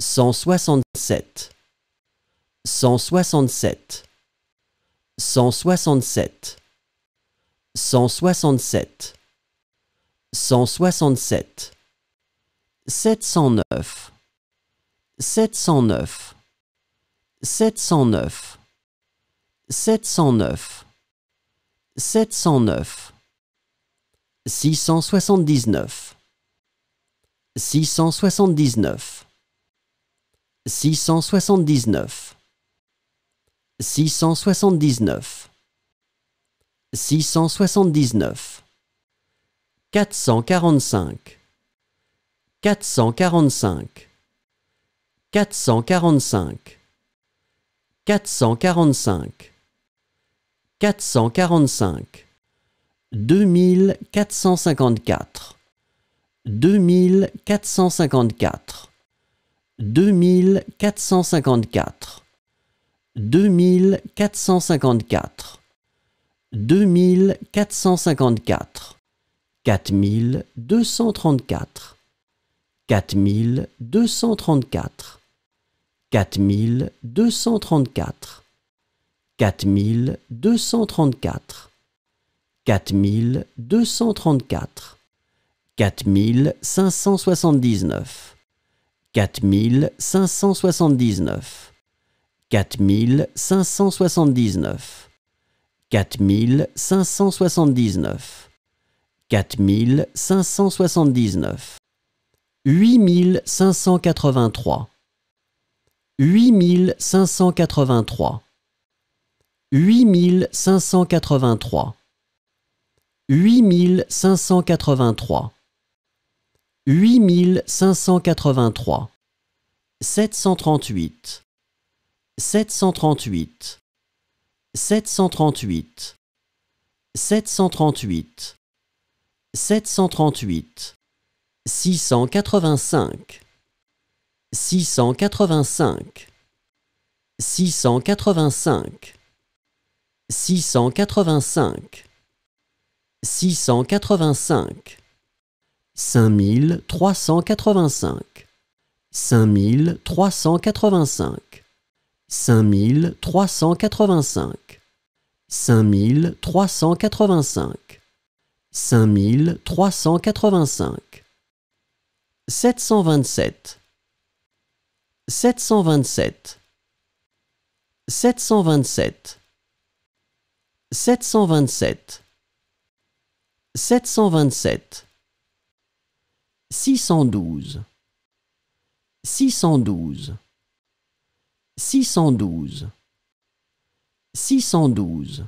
cent soixante-sept, cent soixante-sept, cent soixante-sept, cent soixante-sept, cent soixante-sept, sept cent neuf, sept cent neuf, sept cent neuf, sept cent neuf, sept cent neuf, six cent soixante-dix-neuf, six cent soixante-dix-neuf, six cent soixante-dix-neuf, six cent soixante-dix-neuf, six cent soixante-dix-neuf, quatre cent quarante-cinq, quatre cent quarante-cinq, quatre cent quarante-cinq, quatre cent quarante-cinq, quatre cent quarante-cinq, deux mille quatre cent cinquante-quatre, deux mille quatre cent cinquante-quatre, deux mille quatre cent cinquante-quatre, deux mille quatre cent cinquante-quatre, deux mille quatre cent cinquante-quatre, quatre mille deux cent trente-quatre, quatre mille deux cent trente-quatre,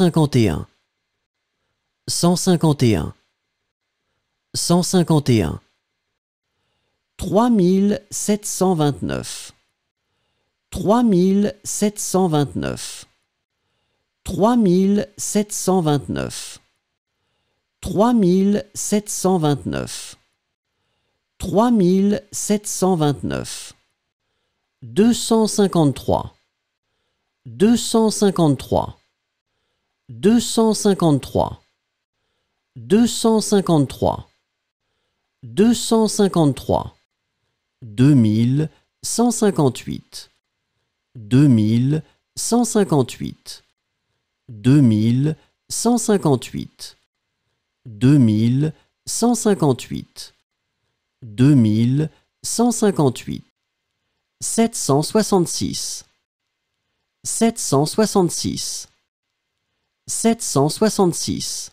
quatre mille deux cent trente-quatre, quatre mille deux cent trente-quatre, quatre mille 253 253 2158 2158 2158 2158 2158 766 766 766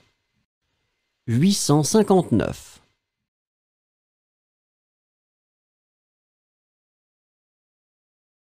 huit cent cinquante-neuf